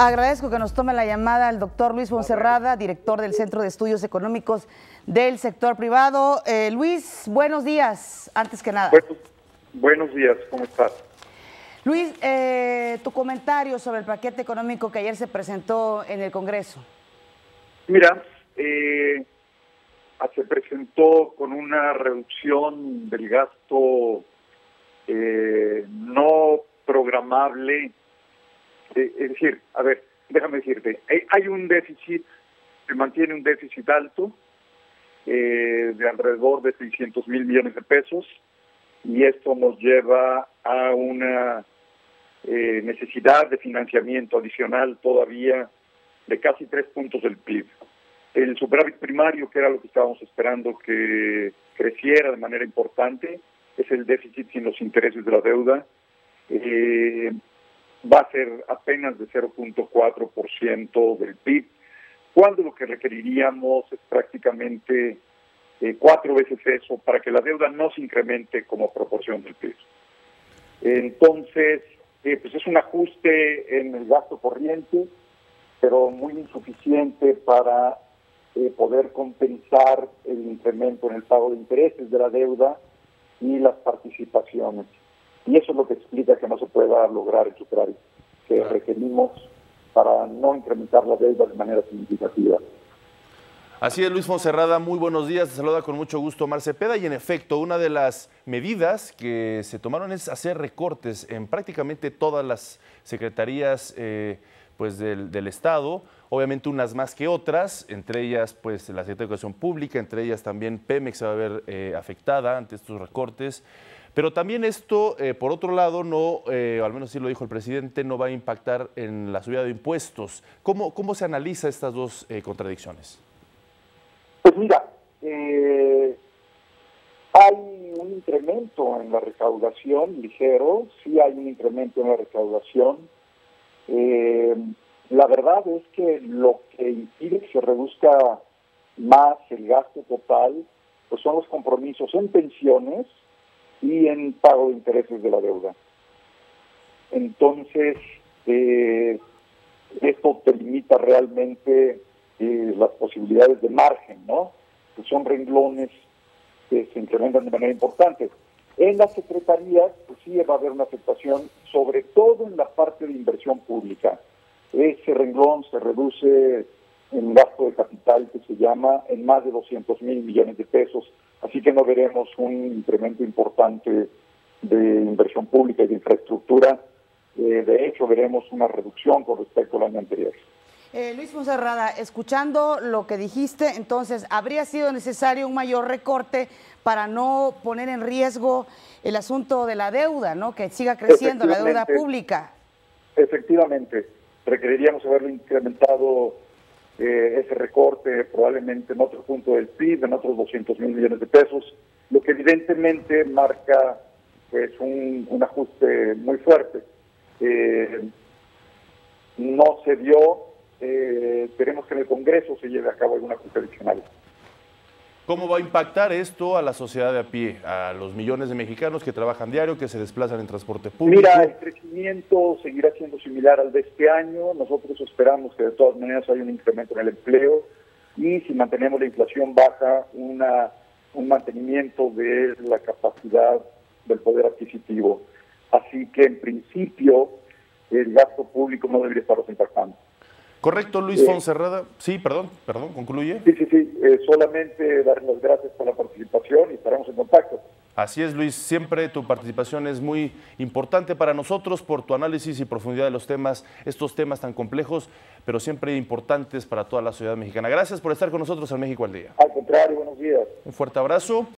Agradezco que nos tome la llamada el doctor Luis Fonserrada, director del Centro de Estudios Económicos del Sector Privado. Eh, Luis, buenos días, antes que nada. Buenos, buenos días, ¿cómo estás? Luis, eh, tu comentario sobre el paquete económico que ayer se presentó en el Congreso. Mira, eh, se presentó con una reducción del gasto eh, no programable. Es decir, a ver, déjame decirte, hay, hay un déficit, se mantiene un déficit alto eh, de alrededor de 600 mil millones de pesos y esto nos lleva a una eh, necesidad de financiamiento adicional todavía de casi tres puntos del PIB. El superávit primario, que era lo que estábamos esperando que creciera de manera importante, es el déficit sin los intereses de la deuda. Eh, va a ser apenas de 0.4% del PIB, cuando lo que requeriríamos es prácticamente eh, cuatro veces eso para que la deuda no se incremente como proporción del PIB. Entonces, eh, pues es un ajuste en el gasto corriente, pero muy insuficiente para eh, poder compensar el incremento en el pago de intereses de la deuda y las participaciones. Y eso es lo que explica que no se pueda lograr el superávit que requerimos para no incrementar la deuda de manera significativa. Así es, Luis Fonserrada, muy buenos días. Te saluda con mucho gusto Mar Cepeda. Y en efecto, una de las medidas que se tomaron es hacer recortes en prácticamente todas las secretarías eh, pues del, del, Estado, obviamente unas más que otras, entre ellas pues la Secretaría de Educación Pública, entre ellas también Pemex se va a ver eh, afectada ante estos recortes. Pero también esto, eh, por otro lado, no, eh, al menos sí lo dijo el presidente, no va a impactar en la subida de impuestos. ¿Cómo, cómo se analiza estas dos eh, contradicciones? Pues mira, eh, hay un incremento en la recaudación ligero, sí hay un incremento en la recaudación. Eh, la verdad es que lo que impide que se reduzca más el gasto total, pues son los compromisos en pensiones y en pago de intereses de la deuda. Entonces, eh, esto te limita realmente eh, las posibilidades de margen, ¿no? Que son renglones que se incrementan de manera importante. En las secretarías, pues sí va a haber una afectación, sobre todo en la parte de inversión pública. Ese renglón se reduce en gasto de capital que se llama en más de 200 mil millones de pesos, así que no veremos un incremento importante de inversión pública y de infraestructura. Eh, de hecho, veremos una reducción con respecto al año anterior. Eh, Luis Monserrada, escuchando lo que dijiste, entonces, ¿habría sido necesario un mayor recorte para no poner en riesgo el asunto de la deuda, ¿no? que siga creciendo la deuda pública? Efectivamente, requeriríamos haberlo incrementado eh, ese recorte probablemente en otro punto del PIB, en otros 200 mil millones de pesos, lo que evidentemente marca pues un, un ajuste muy fuerte. Eh, no se dio, eh, esperemos que en el Congreso se lleve a cabo algún ajuste adicional. ¿Cómo va a impactar esto a la sociedad de a pie, a los millones de mexicanos que trabajan diario, que se desplazan en transporte público? Mira, el crecimiento seguirá siendo similar al de este año. Nosotros esperamos que de todas maneras haya un incremento en el empleo y si mantenemos la inflación baja, una, un mantenimiento de la capacidad del poder adquisitivo. Así que en principio el gasto público no debería estarnos impactando. Correcto, Luis Fonserrada. Sí, perdón, perdón, concluye. Sí, sí, sí. Eh, solamente dar las gracias por la participación y estaremos en contacto. Así es, Luis. Siempre tu participación es muy importante para nosotros por tu análisis y profundidad de los temas, estos temas tan complejos, pero siempre importantes para toda la sociedad mexicana. Gracias por estar con nosotros en México al Día. Al contrario, buenos días. Un fuerte abrazo.